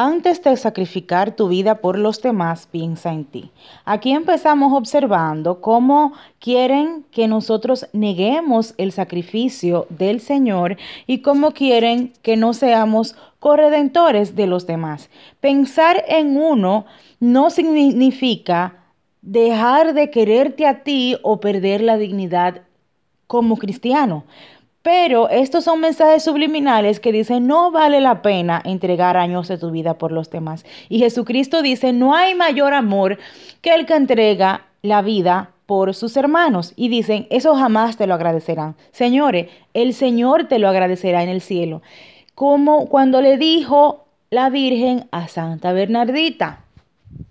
Antes de sacrificar tu vida por los demás, piensa en ti. Aquí empezamos observando cómo quieren que nosotros neguemos el sacrificio del Señor y cómo quieren que no seamos corredentores de los demás. Pensar en uno no significa dejar de quererte a ti o perder la dignidad como cristiano. Pero estos son mensajes subliminales que dicen no vale la pena entregar años de tu vida por los demás. Y Jesucristo dice no hay mayor amor que el que entrega la vida por sus hermanos. Y dicen eso jamás te lo agradecerán. Señores, el Señor te lo agradecerá en el cielo. Como cuando le dijo la Virgen a Santa Bernardita.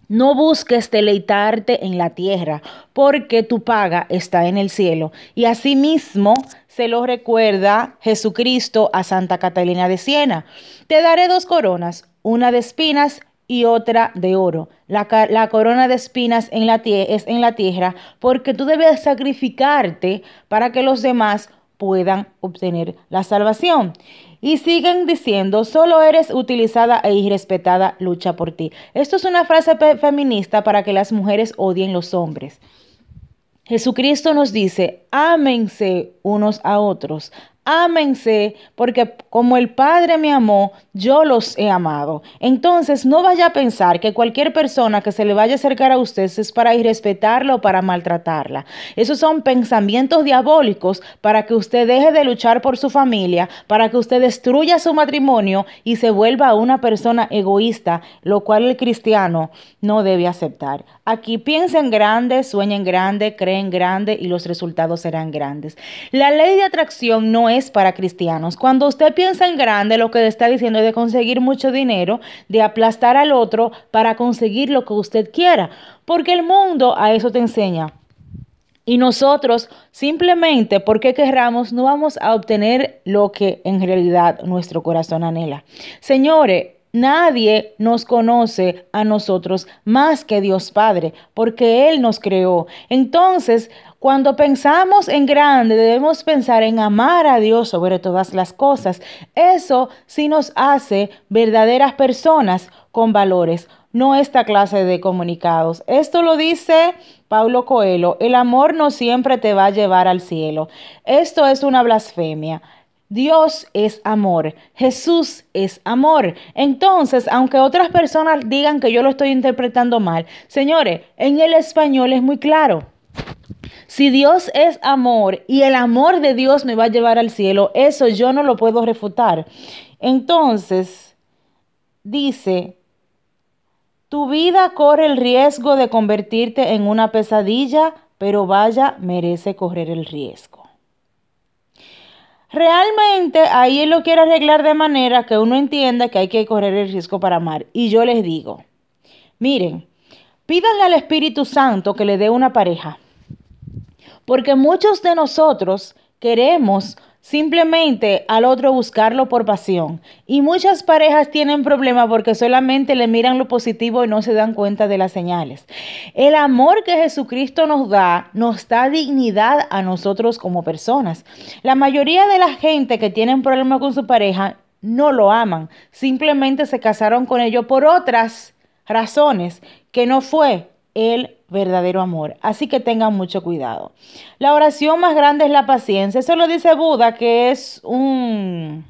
No busques deleitarte en la tierra, porque tu paga está en el cielo. Y asimismo se lo recuerda Jesucristo a Santa Catalina de Siena. Te daré dos coronas, una de espinas y otra de oro. La, corona de espinas es en la tierra, porque tú debes sacrificarte para que los demás puedan obtener la salvación. Y siguen diciendo, solo eres utilizada e irrespetada, lucha por ti. Esto es una frase feminista para que las mujeres odien los hombres. Jesucristo nos dice, ámense unos a otros, ámense, porque como el Padre me amó, yo los he amado. Entonces, no vaya a pensar que cualquier persona que se le vaya a acercar a usted es para irrespetarla o para maltratarla. Esos son pensamientos diabólicos para que usted deje de luchar por su familia, para que usted destruya su matrimonio y se vuelva una persona egoísta, lo cual el cristiano no debe aceptar. Aquí piensen grande, sueñen grande, creen grande y los resultados serán grandes. La ley de atracción no es para cristianos. Cuando usted piensa en grande, lo que le está diciendo es de conseguir mucho dinero, de aplastar al otro para conseguir lo que usted quiera, porque el mundo a eso te enseña. Y nosotros simplemente porque querramos no vamos a obtener lo que en realidad nuestro corazón anhela. Señores, Nadie nos conoce a nosotros más que Dios Padre, porque Él nos creó. Entonces, cuando pensamos en grande, debemos pensar en amar a Dios sobre todas las cosas. Eso sí nos hace verdaderas personas con valores, no esta clase de comunicados. Esto lo dice Paulo Coelho, el amor no siempre te va a llevar al cielo. Esto es una blasfemia. Dios es amor, Jesús es amor. Entonces, aunque otras personas digan que yo lo estoy interpretando mal, señores, en el español es muy claro. Si Dios es amor y el amor de Dios me va a llevar al cielo, eso yo no lo puedo refutar. Entonces, dice, tu vida corre el riesgo de convertirte en una pesadilla, pero vaya, merece correr el riesgo. Realmente ahí él lo quiere arreglar de manera que uno entienda que hay que correr el riesgo para amar. Y yo les digo, miren, pídanle al Espíritu Santo que le dé una pareja. Porque muchos de nosotros queremos simplemente al otro buscarlo por pasión. Y muchas parejas tienen problemas porque solamente le miran lo positivo y no se dan cuenta de las señales. El amor que Jesucristo nos da nos da dignidad a nosotros como personas. La mayoría de la gente que tienen problemas con su pareja no lo aman, simplemente se casaron con ellos por otras razones que no fue el verdadero amor. Así que tengan mucho cuidado. La oración más grande es la paciencia. Eso lo dice Buda, que es un...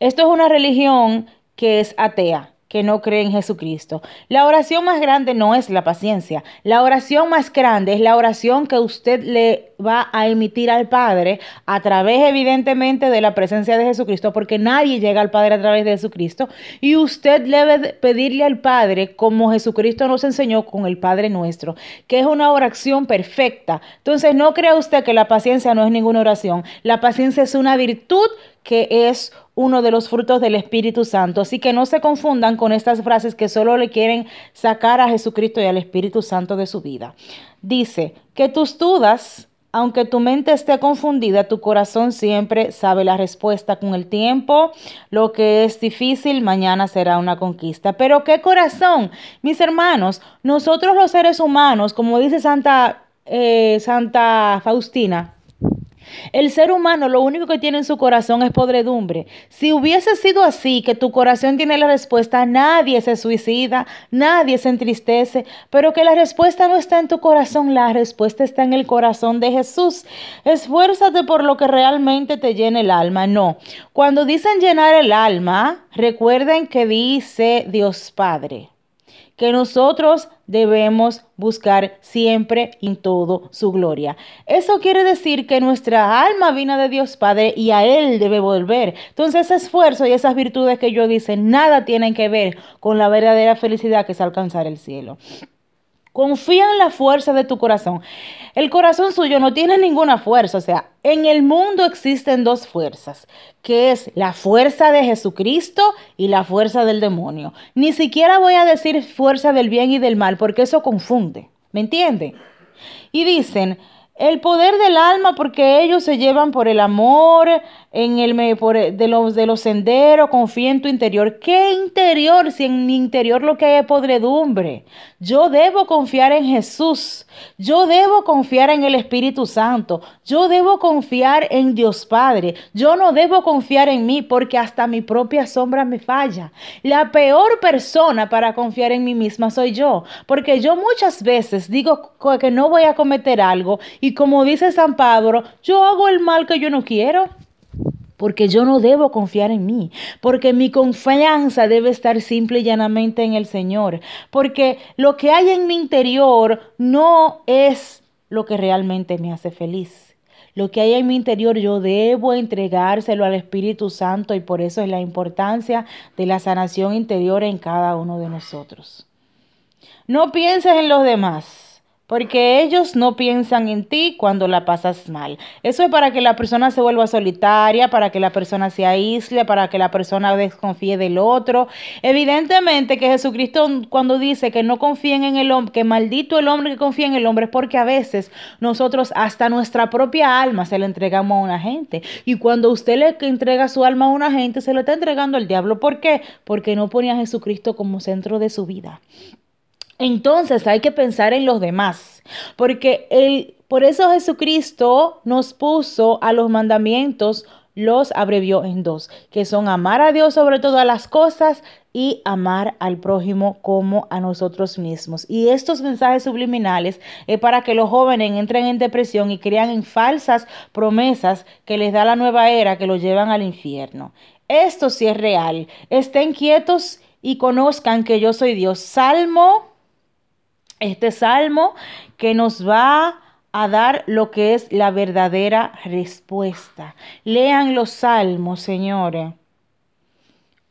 Esto es una religión que es atea que no cree en Jesucristo. La oración más grande no es la paciencia. La oración más grande es la oración que usted le va a emitir al Padre a través evidentemente de la presencia de Jesucristo, porque nadie llega al Padre a través de Jesucristo. Y usted debe pedirle al Padre como Jesucristo nos enseñó con el Padre nuestro, que es una oración perfecta. Entonces no crea usted que la paciencia no es ninguna oración. La paciencia es una virtud que es uno de los frutos del Espíritu Santo. Así que no se confundan con estas frases que solo le quieren sacar a Jesucristo y al Espíritu Santo de su vida. Dice, que tus dudas, aunque tu mente esté confundida, tu corazón siempre sabe la respuesta. Con el tiempo, lo que es difícil, mañana será una conquista. Pero qué corazón, mis hermanos, nosotros los seres humanos, como dice Santa, eh, Santa Faustina, El ser humano lo único que tiene en su corazón es podredumbre. Si hubiese sido así, que tu corazón tiene la respuesta, nadie se suicida, nadie se entristece, pero que la respuesta no está en tu corazón, la respuesta está en el corazón de Jesús. Esfuérzate por lo que realmente te llene el alma. No, cuando dicen llenar el alma, recuerden que dice Dios Padre que nosotros debemos buscar siempre en todo su gloria. Eso quiere decir que nuestra alma vino de Dios Padre y a Él debe volver. Entonces ese esfuerzo y esas virtudes que yo dice, nada tienen que ver con la verdadera felicidad que es alcanzar el cielo. Confía en la fuerza de tu corazón. El corazón suyo no tiene ninguna fuerza. O sea, en el mundo existen dos fuerzas, que es la fuerza de Jesucristo y la fuerza del demonio. Ni siquiera voy a decir fuerza del bien y del mal, porque eso confunde. ¿Me entiende? Y dicen, el poder del alma, porque ellos se llevan por el amor en el, por, de, los, de los senderos, confía en tu interior. ¿Qué interior? Si en mi interior lo que hay es podredumbre. Yo debo confiar en Jesús. Yo debo confiar en el Espíritu Santo. Yo debo confiar en Dios Padre. Yo no debo confiar en mí porque hasta mi propia sombra me falla. La peor persona para confiar en mí misma soy yo. Porque yo muchas veces digo que no voy a cometer algo y como dice San Pablo, yo hago el mal que yo no quiero. Porque yo no debo confiar en mí, porque mi confianza debe estar simple y llanamente en el Señor, porque lo que hay en mi interior no es lo que realmente me hace feliz. Lo que hay en mi interior yo debo entregárselo al Espíritu Santo y por eso es la importancia de la sanación interior en cada uno de nosotros. No pienses en los demás. Porque ellos no piensan en ti cuando la pasas mal. Eso es para que la persona se vuelva solitaria, para que la persona se aísle, para que la persona desconfíe del otro. Evidentemente que Jesucristo cuando dice que no confíen en el hombre, que maldito el hombre que confía en el hombre, es porque a veces nosotros hasta nuestra propia alma se la entregamos a una gente. Y cuando usted le entrega su alma a una gente, se lo está entregando al diablo. ¿Por qué? Porque no pone a Jesucristo como centro de su vida. Entonces hay que pensar en los demás, porque el, por eso Jesucristo nos puso a los mandamientos, los abrevió en dos, que son amar a Dios sobre todas las cosas y amar al prójimo como a nosotros mismos. Y estos mensajes subliminales es para que los jóvenes entren en depresión y crean en falsas promesas que les da la nueva era que los llevan al infierno. Esto sí es real. Estén quietos y conozcan que yo soy Dios. Salmo este salmo que nos va a dar lo que es la verdadera respuesta. Lean los salmos, señores.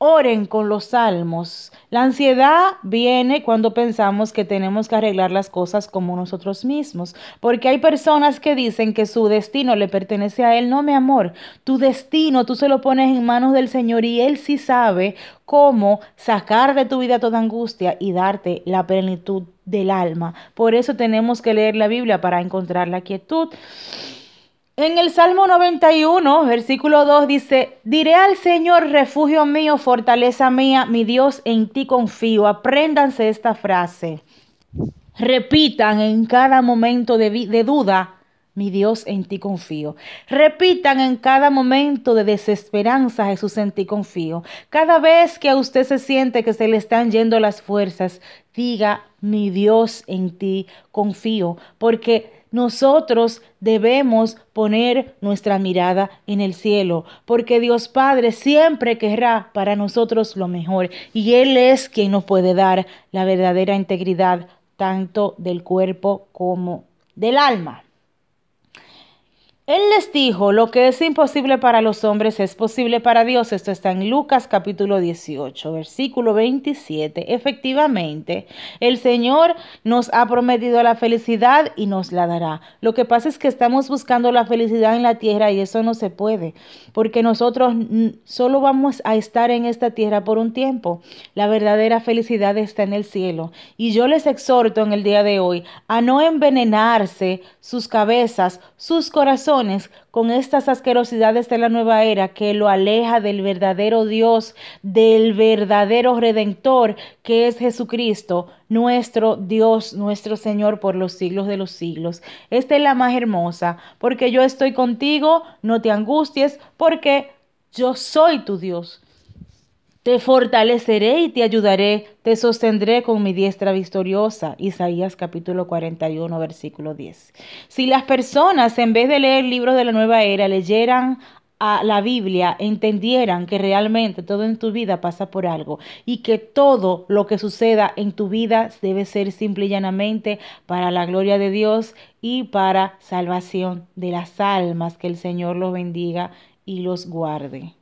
Oren con los salmos. La ansiedad viene cuando pensamos que tenemos que arreglar las cosas como nosotros mismos, porque hay personas que dicen que su destino le pertenece a Él. No, mi amor, tu destino tú se lo pones en manos del Señor y Él sí sabe cómo sacar de tu vida toda angustia y darte la plenitud del alma. Por eso tenemos que leer la Biblia para encontrar la quietud. En el Salmo 91, versículo 2 dice, diré al Señor, refugio mío, fortaleza mía, mi Dios, en ti confío. Apréndanse esta frase. Repitan en cada momento de, de duda, mi Dios, en ti confío. Repitan en cada momento de desesperanza, Jesús, en ti confío. Cada vez que a usted se siente que se le están yendo las fuerzas, diga, mi Dios, en ti confío. Porque nosotros debemos poner nuestra mirada en el cielo, porque Dios Padre siempre querrá para nosotros lo mejor y Él es quien nos puede dar la verdadera integridad tanto del cuerpo como del alma. Él les dijo, lo que es imposible para los hombres es posible para Dios. Esto está en Lucas capítulo 18, versículo 27. Efectivamente, el Señor nos ha prometido la felicidad y nos la dará. Lo que pasa es que estamos buscando la felicidad en la tierra y eso no se puede, porque nosotros solo vamos a estar en esta tierra por un tiempo. La verdadera felicidad está en el cielo. Y yo les exhorto en el día de hoy a no envenenarse sus cabezas, sus corazones, con estas asquerosidades de la nueva era que lo aleja del verdadero Dios, del verdadero Redentor que es Jesucristo, nuestro Dios, nuestro Señor por los siglos de los siglos. Esta es la más hermosa, porque yo estoy contigo, no te angusties, porque yo soy tu Dios. Te fortaleceré y te ayudaré, te sostendré con mi diestra victoriosa. Isaías capítulo 41, versículo 10. Si las personas, en vez de leer libros de la nueva era, leyeran a la Biblia, entendieran que realmente todo en tu vida pasa por algo y que todo lo que suceda en tu vida debe ser simple y llanamente para la gloria de Dios y para salvación de las almas. Que el Señor los bendiga y los guarde.